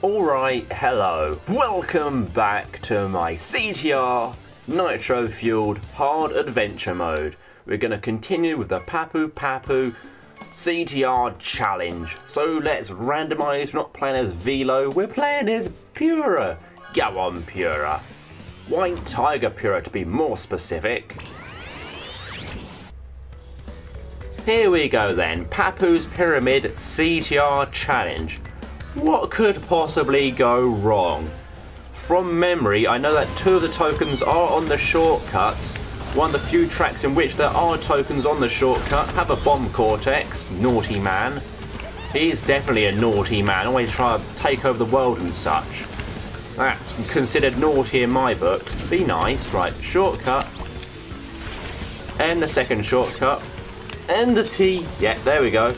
Alright, hello. Welcome back to my CTR Nitro Fueled Hard Adventure Mode. We're going to continue with the Papu Papu CTR Challenge. So let's randomise, we're not playing as Velo, we're playing as Pura. Go on, Pura. White Tiger Pura to be more specific. Here we go then, Papu's Pyramid CTR Challenge. What could possibly go wrong? From memory, I know that two of the tokens are on the shortcuts. One of the few tracks in which there are tokens on the shortcut have a bomb cortex, naughty man. He's definitely a naughty man, always try to take over the world and such. That's considered naughty in my book. Be nice, right, shortcut. And the second shortcut. And the T, yeah, there we go.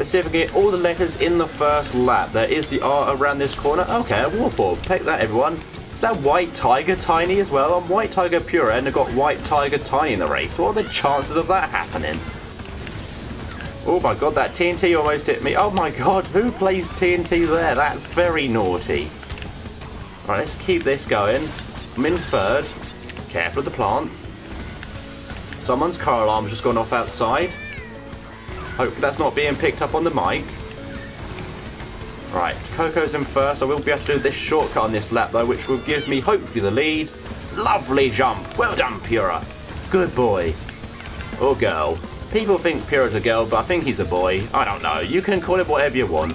Get all the letters in the first lap. There is the R around this corner. Okay, a Warthog. Take that, everyone. Is that White Tiger Tiny as well? I'm White Tiger Pura and I've got White Tiger Tiny in the race. What are the chances of that happening? Oh my god, that TNT almost hit me. Oh my god, who plays TNT there? That's very naughty. Right, let's keep this going. I'm in third. Careful of the plant. Someone's car alarm's just gone off outside. Hopefully that's not being picked up on the mic. Right, Coco's in first. I will be able to do this shortcut on this lap though, which will give me hopefully the lead. Lovely jump. Well done, Pura. Good boy. Or girl. People think Pura's a girl, but I think he's a boy. I don't know. You can call it whatever you want.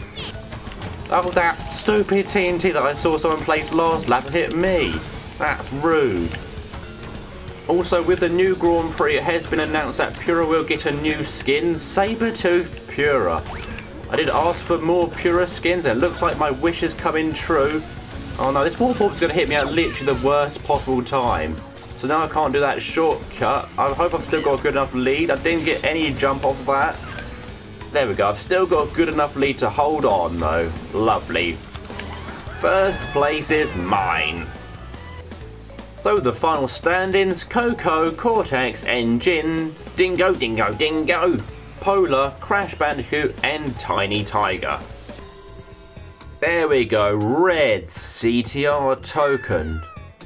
Oh, that stupid TNT that I saw someone place last lap hit me. That's rude. Also, with the new Grand Prix, it has been announced that Pura will get a new skin, Sabertooth Pura. I did ask for more Pura skins, and it looks like my wish is coming true. Oh no, this Warthog's going to hit me at literally the worst possible time. So now I can't do that shortcut. I hope I've still got a good enough lead. I didn't get any jump off of that. There we go, I've still got a good enough lead to hold on though. Lovely. First place is mine. So the final standings, Coco, Cortex, N. Gin, Dingo, Dingo, Dingo, Polar, Crash Bandicoot and Tiny Tiger. There we go, red CTR token.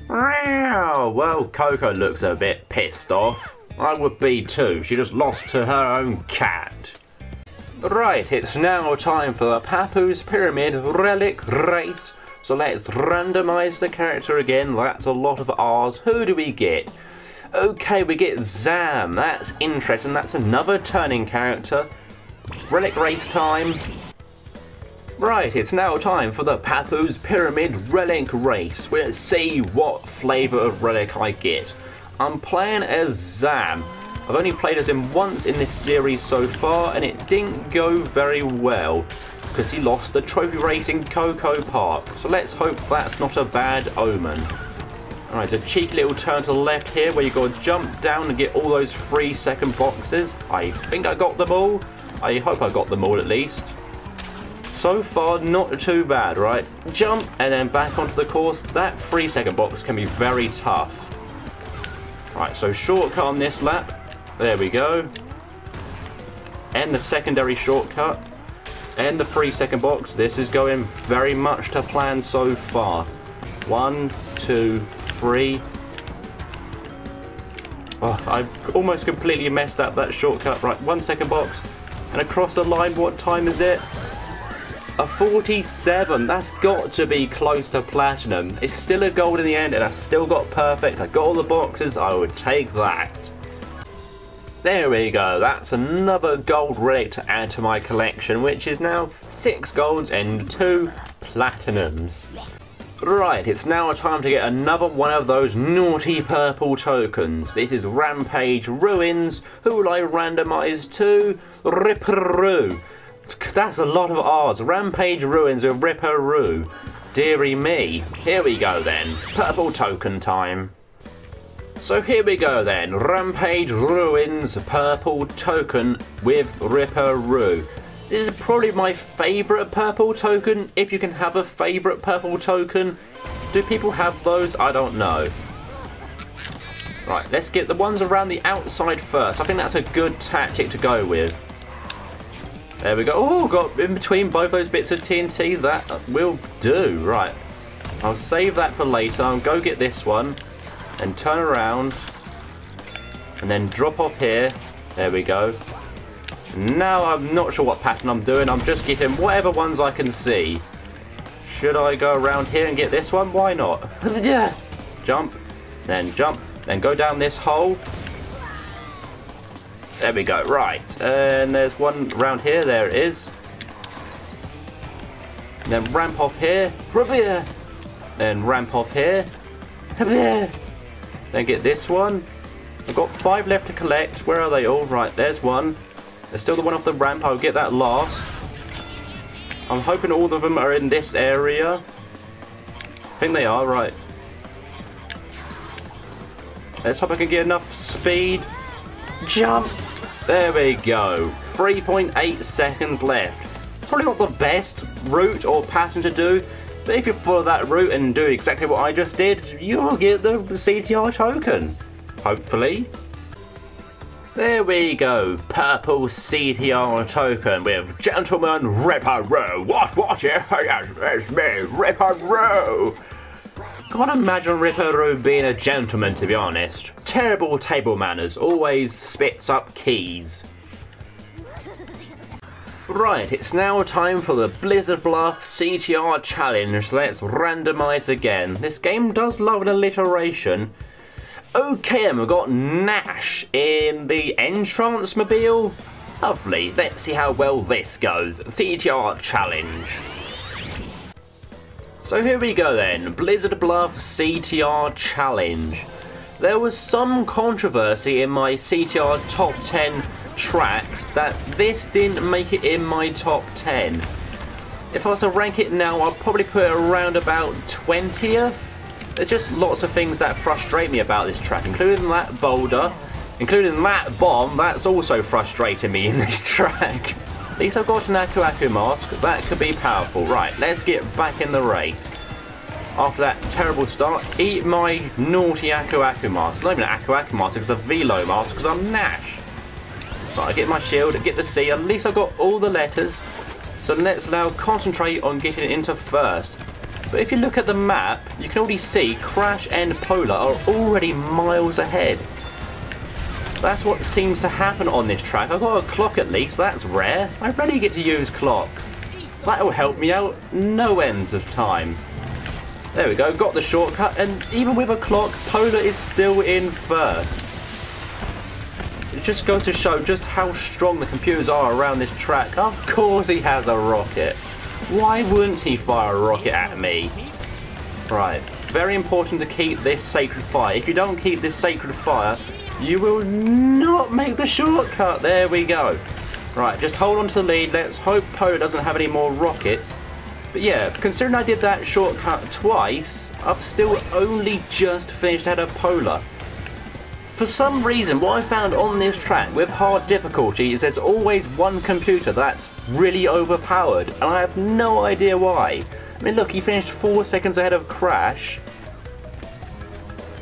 Wow, well Coco looks a bit pissed off. I would be too, she just lost to her own cat. Right, it's now time for the Papu's Pyramid Relic Race so let's randomise the character again. That's a lot of R's. Who do we get? Okay, we get Zam. That's interesting. That's another turning character. Relic race time. Right, it's now time for the Papu's Pyramid Relic race. Let's see what flavour of relic I get. I'm playing as Zam. I've only played as him once in this series so far and it didn't go very well because he lost the trophy race in Coco Park. So let's hope that's not a bad omen. Alright, a cheeky little turn to the left here where you got to jump down and get all those three second boxes. I think I got them all. I hope I got them all at least. So far, not too bad, right? Jump and then back onto the course. That three second box can be very tough. Right, so shortcut on this lap. There we go. And the secondary shortcut and the three second box. This is going very much to plan so far. One, two, three. Oh, I've almost completely messed up that shortcut. Right, one second box. And across the line, what time is it? A 47. That's got to be close to platinum. It's still a gold in the end, and I still got perfect. I got all the boxes. I would take that. There we go, that's another gold relic to add to my collection, which is now 6 golds and 2 platinums. Right, it's now time to get another one of those naughty purple tokens. This is Rampage Ruins. Who will I randomise to? Ripper Roo. That's a lot of R's. Rampage Ruins with Ripper Roo. Deary me. Here we go then. Purple token time. So here we go then, Rampage Ruins Purple Token with Ripper Roo. This is probably my favourite purple token, if you can have a favourite purple token. Do people have those? I don't know. Right, let's get the ones around the outside first. I think that's a good tactic to go with. There we go. Oh, got in between both those bits of TNT. That will do. Right. I'll save that for later. I'll go get this one and turn around and then drop off here. There we go. Now I'm not sure what pattern I'm doing. I'm just getting whatever ones I can see. Should I go around here and get this one? Why not? yeah. Jump, then jump, then go down this hole. There we go, right. And there's one around here, there it is. And then ramp off here. Then ramp off here. Then get this one. I've got five left to collect. Where are they all? Right, there's one. There's still the one off the ramp. I'll get that last. I'm hoping all of them are in this area. I think they are, right. Let's hope I can get enough speed. Jump! There we go. 3.8 seconds left. Probably not the best route or pattern to do, but if you follow that route and do exactly what I just did, you'll get the CTR token. Hopefully. There we go, purple CTR token with Gentleman Ripper Roo. What, what, yes, it's me, Ripper Roo. Can't imagine Ripper Roo being a gentleman, to be honest. Terrible table manners, always spits up keys. Right, it's now time for the Blizzard Bluff CTR challenge. Let's randomise again. This game does love an alliteration. Okay, and we've got Nash in the Entrance Mobile. Lovely. Let's see how well this goes. CTR challenge. So here we go then, Blizzard Bluff CTR Challenge. There was some controversy in my CTR top 10 tracks that this didn't make it in my top 10. If I was to rank it now, I'd probably put it around about 20th. There's just lots of things that frustrate me about this track, including that boulder, including that bomb, that's also frustrating me in this track. At least I've got an Aku Aku mask. That could be powerful. Right, let's get back in the race. After that terrible start, eat my naughty Aku Aku mask. Not even an Aku Aku mask, it's a Velo mask because I'm Nash. I get my shield, I get the C, at least I've got all the letters. So let's now concentrate on getting into first. But if you look at the map, you can already see Crash and Polar are already miles ahead. That's what seems to happen on this track. I've got a clock at least, that's rare. I rarely get to use clocks. That'll help me out no ends of time. There we go, got the shortcut, and even with a clock, Polar is still in first. Just goes to show just how strong the computers are around this track. Of course he has a rocket. Why wouldn't he fire a rocket at me? Right, very important to keep this sacred fire. If you don't keep this sacred fire, you will not make the shortcut. There we go. Right, just hold on to the lead. Let's hope Poe doesn't have any more rockets. But yeah, considering I did that shortcut twice, I've still only just finished ahead of Polar. For some reason, what I found on this track with hard difficulty is there's always one computer that's really overpowered, and I have no idea why. I mean, look, he finished 4 seconds ahead of Crash,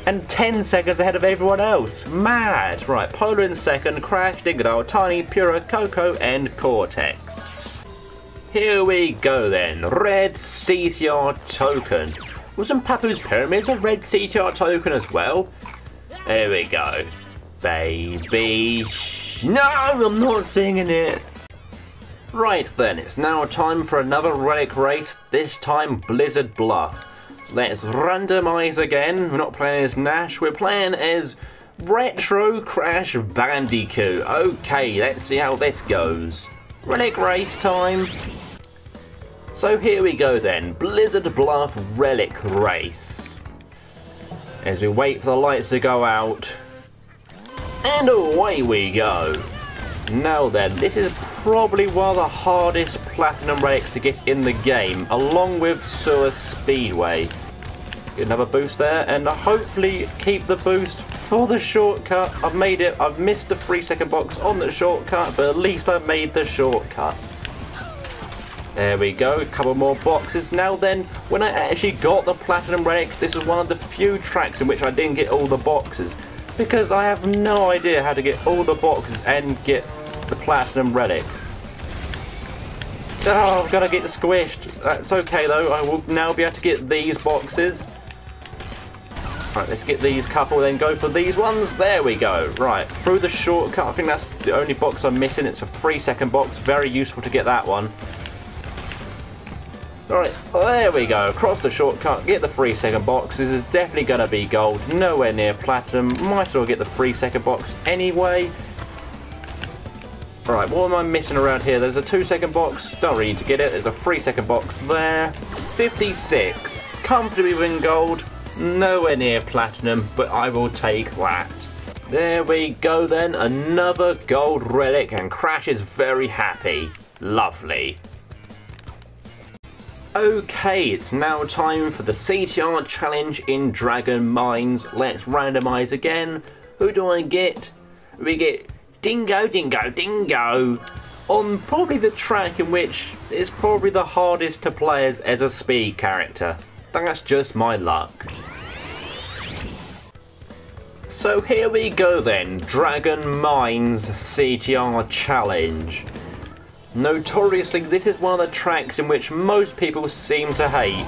and 10 seconds ahead of everyone else. Mad! Right, Polar in second, Crash, Dingodile, Tiny, Pura, Coco, and Cortex. Here we go then. Red CTR token. Wasn't Papu's Pyramids a red CTR token as well? There we go. Baby. No, I'm not singing it. Right then, it's now time for another relic race, this time Blizzard Bluff. Let's randomise again. We're not playing as Nash, we're playing as Retro Crash Bandicoot. Okay, let's see how this goes. Relic race time. So here we go then, Blizzard Bluff Relic Race. As we wait for the lights to go out. And away we go. Now then, this is probably one of the hardest platinum relics to get in the game, along with Sewer Speedway. Get another boost there, and hopefully keep the boost for the shortcut. I've made it, I've missed the 3 second box on the shortcut, but at least I made the shortcut. There we go, a couple more boxes. Now then, when I actually got the Platinum Relics, this was one of the few tracks in which I didn't get all the boxes. Because I have no idea how to get all the boxes and get the Platinum Relic. Oh, I've got to get squished. That's okay though. I will now be able to get these boxes. Right, let's get these couple, then go for these ones. There we go. Right, through the shortcut. I think that's the only box I'm missing. It's a three second box. Very useful to get that one. Alright, there we go. Across the shortcut, get the three second box. This is definitely going to be gold. Nowhere near platinum. Might as well get the three second box anyway. Right, what am I missing around here? There's a two second box. Don't really need to get it. There's a three second box there. 56. Comfortably win gold. Nowhere near platinum, but I will take that. There we go then, another gold relic and Crash is very happy. Lovely. Okay, it's now time for the CTR challenge in Dragon Mines. Let's randomise again. Who do I get? We get Dingo, Dingo, Dingo on probably the track in which is probably the hardest to play as, as a speed character. That's just my luck. So here we go then, Dragon Mines CTR Challenge. Notoriously, this is one of the tracks in which most people seem to hate.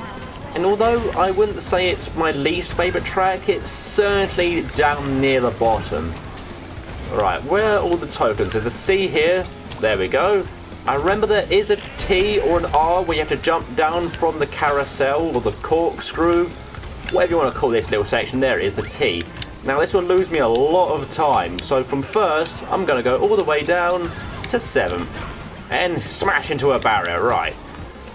And although I wouldn't say it's my least favourite track, it's certainly down near the bottom. Right, where are all the tokens? There's a C here. There we go. I remember there is a T or an R where you have to jump down from the carousel or the corkscrew. Whatever you want to call this little section, there is the T. Now this will lose me a lot of time, so from first, I'm going to go all the way down to 7th. And smash into a barrier, right.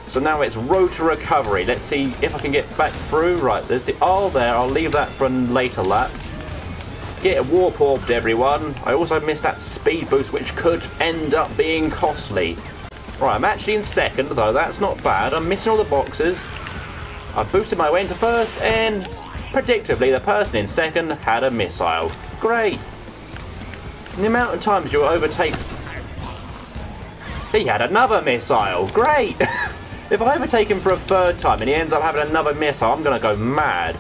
So now it's road to recovery. Let's see if I can get back through. Right, there's the R there, I'll leave that for a later lap. Get a warp orbed everyone. I also missed that speed boost which could end up being costly. Right, I'm actually in second though, that's not bad. I'm missing all the boxes. I've boosted my way into first and Predictably, the person in second had a missile. Great. The amount of times you overtake... He had another missile. Great. if I overtake him for a third time and he ends up having another missile, I'm going to go mad.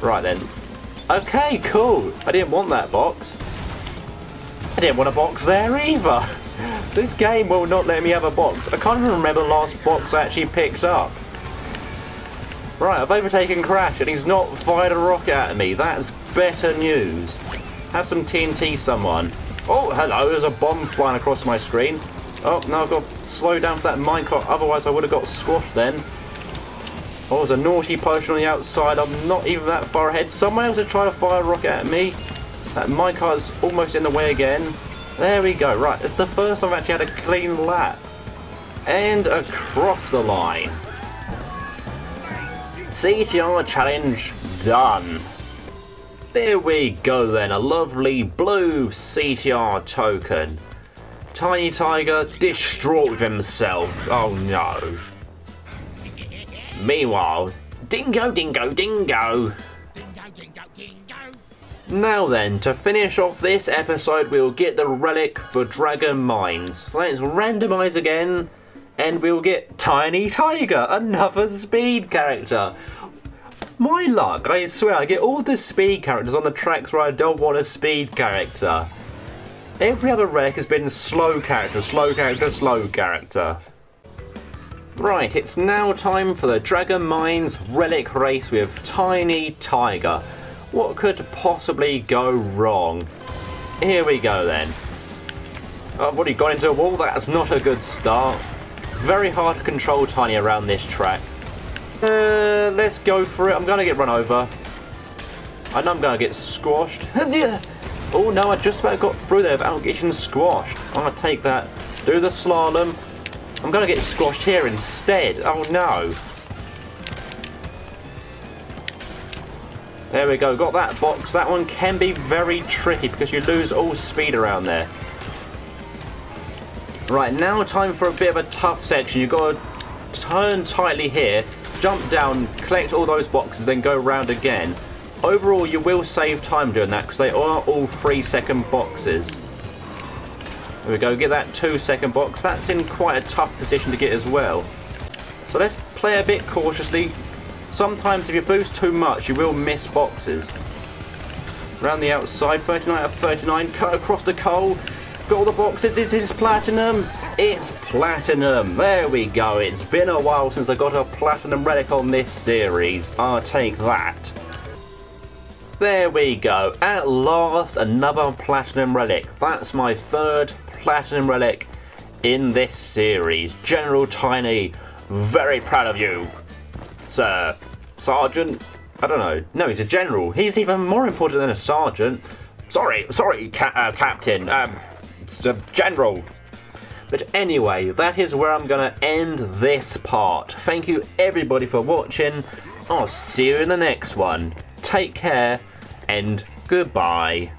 Right then. Okay, cool. I didn't want that box. I didn't want a box there either. This game will not let me have a box. I can't even remember the last box I actually picked up. Right, I've overtaken Crash and he's not fired a rocket at me. That's better news. Have some TNT, someone. Oh, hello, there's a bomb flying across my screen. Oh, now I've got to slow down for that minecart, otherwise I would have got squashed then. Oh, there's a naughty potion on the outside. I'm not even that far ahead. Someone else is trying to fire a rocket at me. That minecart's almost in the way again. There we go. Right, it's the first time I've actually had a clean lap. And across the line. CTR challenge done. There we go then, a lovely blue CTR token. Tiny Tiger distraught with himself. Oh no. Meanwhile, dingo, dingo, dingo. Now then, to finish off this episode, we'll get the relic for Dragon Mines. So let's randomise again and we'll get Tiny Tiger, another speed character. My luck, I swear, I get all the speed characters on the tracks where I don't want a speed character. Every other relic has been slow character, slow character, slow character. Right, it's now time for the Dragon Mines Relic Race with Tiny Tiger. What could possibly go wrong? Here we go then. I've already got into a wall, that's not a good start. Very hard to control Tiny around this track. Uh, let's go for it. I'm to get run over. I know I'm to get squashed. oh no, I just about got through there without getting squashed. I'm going to take that, do the slalom. I'm going to get squashed here instead. Oh no. There we go, got that box. That one can be very tricky because you lose all speed around there. Right, now time for a bit of a tough section. You've got to turn tightly here, jump down, collect all those boxes, then go around again. Overall, you will save time doing that because they are all three second boxes. There we go, get that two second box. That's in quite a tough position to get as well. So let's play a bit cautiously. Sometimes if you boost too much, you will miss boxes. Around the outside, 39 out of 39, cut across the coal, Got all the boxes, is platinum. It's platinum. There we go. It's been a while since I got a platinum relic on this series. I'll take that. There we go. At last, another platinum relic. That's my third platinum relic in this series. General Tiny, very proud of you, sir. Sergeant? I don't know. No, he's a general. He's even more important than a sergeant. Sorry, sorry, ca uh, Captain. Um, general. But anyway, that is where I'm going to end this part. Thank you everybody for watching. I'll see you in the next one. Take care and goodbye.